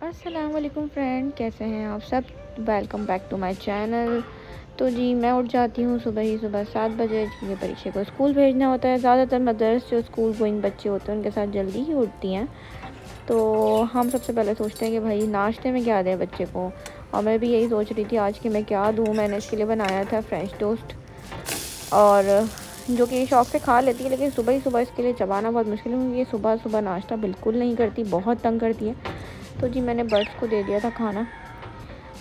वालेकुम फ्रेंड कैसे हैं आप सब? Welcome back to my channel तो जी, मैं उठ जाती हूँ सुबह ही सुबह सात बजे क्योंकि परीक्षा को स्कूल भेजना होता है। ज़्यादातर मदर्स जो स्कूल गोइंग बच्चे होते हैं, उनके साथ जल्दी ही उठती हैं। तो हम सबसे पहले सोचते हैं कि भाई, नाश्ते में क्या दें बच्चे को? और मैं भी यही सोच रही थी, आज कि मैं क्या दूँ? मैंने इसके लिए बनाया था फ्रेंच टोस्ट और जो कि शौक से खा लेती है, लेकिन सुबह ही सुबह इसके लिए चबाना बहुत मुश्किल है, क्योंकि सुबह सुबह नाश्ता बिल्कुल नहीं करती, बहुत तंग करती है। तो जी मैंने बर्ड्स को दे दिया था खाना।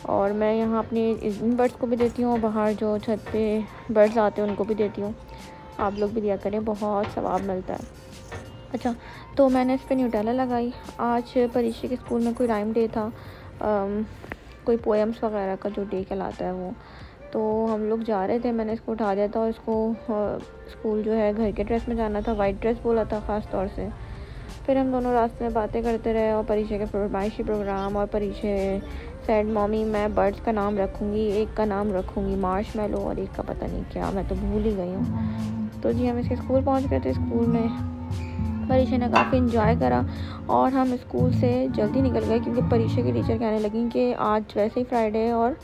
और मैं यहाँ अपने इन बर्ड्स को भी देती हूँ बाहर जो छत पे बर्ड्स आते हैं उनको भी देती हूँ। आप लोग भी दिया करें बहुत सवाब मिलता है। अच्छा तो मैंने इस पर न्यूटेला लगाई। आज परीक्षा के स्कूल में कोई राइम डे था। आम, कोई पोएम्स वगैरह का जो डे कहलाता है वो। तो हम लोग जा रहे थे मैंने इसको उठा दिया था और इसको स्कूल जो है घर के ड्रेस में जाना था। वाइट ड्रेस बोला था ख़ास तौर से। फिर हम दोनों रास्ते में बातें करते रहे और परीक्षा के फरमाइशी प्रोग्राम और परीक्षा सैड मॉमी मैं बर्ड्स का नाम रखूँगी, एक का नाम रखूँगी मार्श मेलो और एक का पता नहीं क्या, मैं तो भूल ही गई हूँ। तो जी, हम इसके स्कूल पहुँच गए थे स्कूल में। परीक्षा ने काफ़ी इन्जॉय करा और हम स्कूल से जल्दी निकल गए क्योंकि परीक्षा की टीचर कहने लगी कि आज वैसे ही फ्राइडे और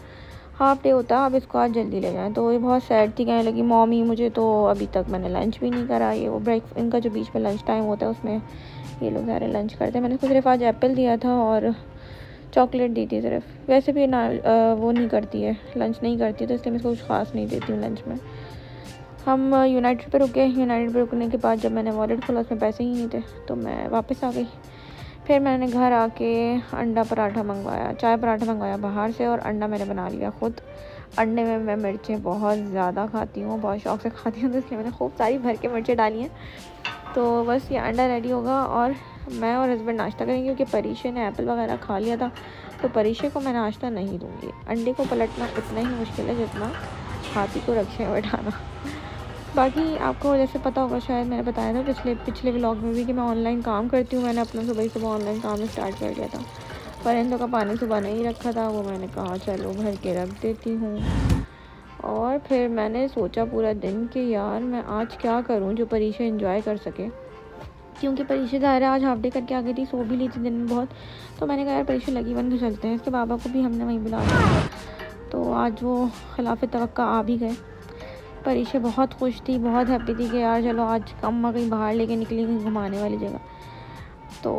हाफ़ डे होता है, अब इसको आज जल्दी ले जाएँ। तो ये बहुत सैड थी, कहने लगी मॉमी मुझे तो अभी तक मैंने लंच भी नहीं करा, ये वो ब्रेक इनका जो बीच में लंच टाइम होता है, उसमें ये लोग सारे लंच करते हैं। मैंने इसको सिर्फ़ आज एप्पल दिया था और चॉकलेट दी थी सिर्फ़। वैसे भी ना वो नहीं करती है लंच नहीं करती तो इसलिए मैं इसको कुछ ख़ास नहीं देती हूँ लंच में। हम यूनाइटेड पे रुके। यूनाइटेड पे रुकने के बाद जब मैंने वॉलेट खोला, उसमें पैसे ही नहीं थे तो मैं वापस आ गई। फिर मैंने घर आके अंडा पराठा मंगवाया, चाय पराठा मंगवाया बाहर से और अंडा मैंने बना लिया ख़ुद। अंडे में मैं मिर्चें बहुत ज़्यादा खाती हूँ, बहुत शौक से खाती हूँ तो इसलिए मैंने खूब सारी भर के मिर्चें डाली हैं। तो बस ये अंडा रेडी होगा और मैं और हस्बैंड नाश्ता करेंगे क्योंकि परीक्षे ने एप्पल वगैरह खा लिया था तो परीक्षे को मैं नाश्ता नहीं दूँगी। अंडे को पलटना उतना ही मुश्किल है जितना हाथी को रक्षे में बैठाना बाकी आपको जैसे पता होगा, शायद मैंने बताया था पिछले पिछले व्लॉग में भी कि मैं ऑनलाइन काम करती हूँ। मैंने अपना सुबह सुबह ऑनलाइन काम स्टार्ट कर दिया था। परिंदों का पानी सुबह नहीं रखा था, वो मैंने कहा, चलो भर के रख देती हूँ। और फिर मैंने सोचा पूरा दिन कि यार मैं आज क्या करूँ जो परीक्षा इन्जॉय कर सके। क्योंकि परीक्षा ज़ाहिर आज हाफ़ डे करके आ गई थी, सो भी ली थी दिन में बहुत। तो मैंने कहा, यार, परीक्षा लगी बंद तो चलते हैं। इसके बाबा को भी हमने वहीं बुला दिया तो आज वो खिलाफ तवक्का आ भी गए। परीक्षा बहुत खुश थी, बहुत हैप्पी थी कि यार चलो आज कम कहीं बाहर लेके निकली, कहीं घुमाने वाली जगह। तो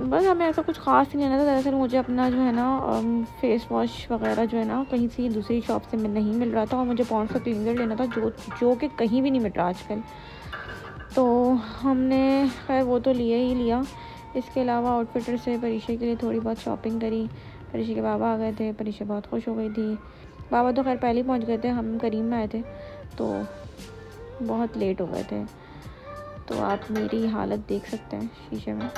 बस हमें ऐसा कुछ ख़ास नहीं लेना था, दरअसल मुझे अपना जो है ना फेस वॉश वगैरह जो है ना, कहीं से दूसरी शॉप से मैं नहीं मिल रहा था और मुझे पॉन्स का क्लीनर लेना था, जो जो कि कहीं भी नहीं मिल रहा आजकल। तो हमने खैर वो तो लिया ही लिया। इसके अलावा आउटफिटर से परीक्षा के लिए थोड़ी बहुत शॉपिंग करी। परीक्षा के बाबा आ गए थे, परीक्षा बहुत खुश हो गई थी। बाबा तो खैर पहले ही पहुँच गए थे, हम करीम में आए थे तो बहुत लेट हो गए थे। तो आप मेरी हालत देख सकते हैं शीशे में।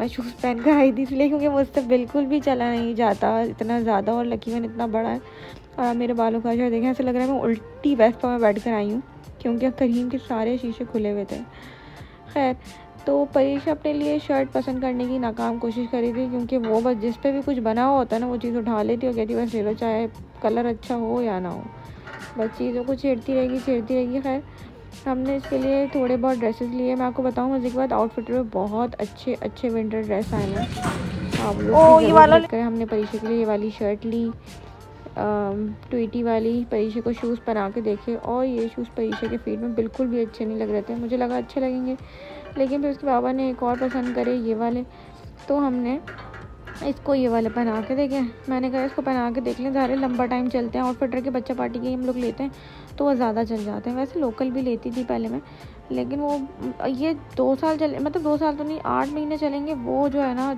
मैं शूज़ पहन कर आई थी इसलिए क्योंकि मुझसे बिल्कुल भी चला नहीं जाता, इतना ज़्यादा और लकी मैन इतना बड़ा है। और आप मेरे बालों का अशर देखें, ऐसा लग रहा है मैं उल्टी वेस्पा में बैठ कर आई हूँ, क्योंकि करीम के सारे शीशे खुले हुए थे। खैर तो परीक्षा अपने लिए शर्ट पसंद करने की नाकाम कोशिश करी थी क्योंकि वो बस जिस पे भी कुछ बना हुआ होता है ना वो चीज़ उठा लेती और कहती बस ले लो चाहे कलर अच्छा हो या ना हो। बस चीज़ों को छेड़ती रहेगी छेड़ती रहेगी। खैर हमने इसके लिए थोड़े बहुत ड्रेसेस लिए। मैं आपको बताऊँ मज़े के बाद आउटफिट में बहुत अच्छे अच्छे विंटर ड्रेस आए हैं। आप लोग ये वाला कर हमने परीक्षा के लिए ये वाली शर्ट ली ट्वीटी वाली परीक्षा को शूज़ पहना के देखे। और ये शूज़ परीक्षा के फीट में बिल्कुल भी अच्छे नहीं लग रहे थे। मुझे लगा अच्छे लगेंगे। लेकिन फिर उसके बाबा ने एक और पसंद करे, ये वाले। तो हमने इसको ये वाले पहना के देखे। मैंने कहा, इसको पहना के देख लें ज़्यादा लंबा टाइम चलते हैं और आउटफिटर के बच्चा पार्टी के हम लोग लेते हैं तो वो ज़्यादा चल जाते हैं। वैसे लोकल भी लेती थी पहले मैं, लेकिन वो, ये दो साल चले मतलब दो साल तो नहीं, आठ महीने चलेंगे, वो जो है ना,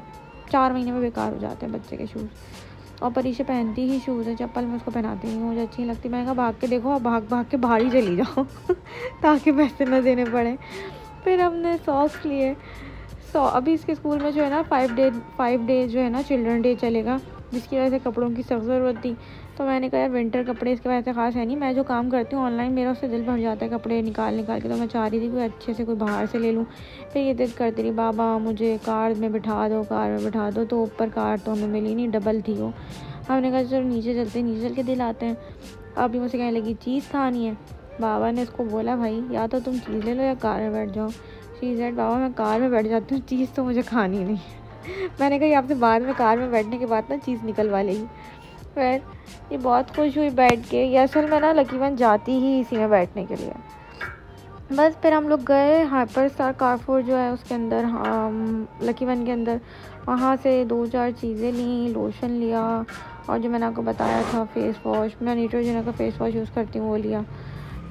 चार महीने में बेकार हो जाते हैं बच्चे के शूज़ और परीक्षा पहनती ही शूज़ है, चप्पल मैं उसको पहनाती नहीं मुझे अच्छी लगती। मैंने कहा, भाग के देखो और भाग भाग के बाहर ही चली जाओ, ताकि पैसे न देने पड़े। फिर हमने सॉक्स लिए। सो अभी इसके स्कूल में जो है ना फाइव डे फाइव डे जो है ना चिल्ड्रन डे चलेगा, जिसकी वजह से कपड़ों की सख्त ज़रूरत थी। तो मैंने कहा, यार विंटर कपड़े, इसके वजह से ख़ास है नहीं। मैं जो काम करती हूँ ऑनलाइन मेरा उससे दिल भर जाता है कपड़े निकाल निकाल के तो मैं चाह रही थी कोई अच्छे से कोई बाहर से ले लूँ। फिर ये दिल करती रही, बाबा, मुझे कार में बिठा दो, कार में बिठा दो। तो ऊपर कार तो हमें मिली नहीं डबल थी वो। हमने कहा, चलो, नीचे चलते नीचे चल के दिल आते हैं। अभी मुझसे कहने लगी, चीज़ खानी है। बाबा ने इसको बोला, भाई, या तो तुम चीज़ ले लो या कार में बैठ जाओ। शी सेड बाबा, मैं कार में बैठ जाती हूँ, चीज़ तो मुझे खानी नहीं। मैंने कहा आपसे बाद में कार में बैठने के बाद ना चीज़ निकलवा लेगी। फिर ये बहुत खुश हुई बैठ के। ये असल में ना लकीवन जाती ही इसी में बैठने के लिए। बस फिर हम लोग गए हाइपर स्टार कारफोर जो है उसके अंदर, हम लकी वन के अंदर। वहाँ से दो चार चीज़ें ली लोशन लिया और जो मैंने आपको बताया था फेस वॉश मैं नीट्रोजना का फेस वॉश यूज़ करती हूँ, वो लिया।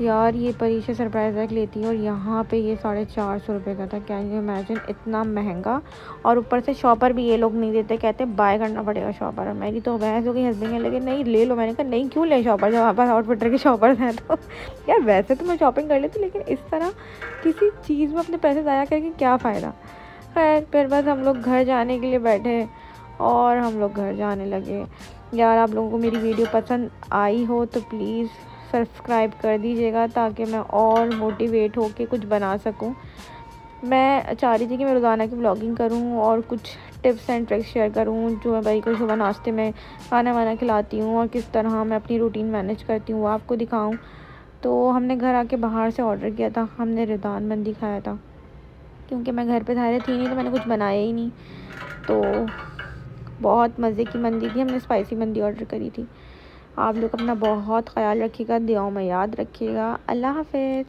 यार, ये परीक्षा सरप्राइज़ रख लेती है और यहाँ पे ये साढ़े चार सौ रुपये का था। क्या यू इमेजिन इतना महँगा। और ऊपर से शॉपर भी ये लोग नहीं देते, कहते बाय करना पड़ेगा शॉपर मेरी तो बहस हो गई हस्बैंड के लगे, नहीं, ले लो। मैंने कहा, नहीं, क्यों ले शॉपर जब वहाँ पर आउटफिटर के शॉपर हैं तो? यार, वैसे तो मैं शॉपिंग कर लेती, लेकिन इस तरह किसी चीज़ में अपने पैसे ज़ाया करके क्या फ़ायदा? खैर, फिर बस हम लोग घर जाने के लिए बैठे और हम लोग घर जाने लगे। यार, आप लोगों को मेरी वीडियो पसंद आई हो तो प्लीज़ सब्सक्राइब कर दीजिएगा ताकि मैं और मोटिवेट हो के कुछ बना सकूँ। मैं चाह रही थी कि मैं रोज़ाना की ब्लॉगिंग करूँ और कुछ टिप्स एंड ट्रिक्स शेयर करूँ, जो मैं भाई को सुबह नाश्ते में खाना वाना खिलाती हूँ और किस तरह मैं अपनी रूटीन मैनेज करती हूँ आपको दिखाऊँ। तो हमने घर आके बाहर से ऑर्डर किया था, हमने रिदान बंदी खाया था। क्योंकि मैं घर पे धारे थी नहीं तो मैंने कुछ बनाया ही नहीं। तो बहुत मज़े की मंदी थी, हमने स्पाइसी मंदी ऑर्डर करी थी। आप लोग अपना बहुत ख्याल रखिएगा दुआओं में याद रखिएगा। अल्लाह हाफिज़।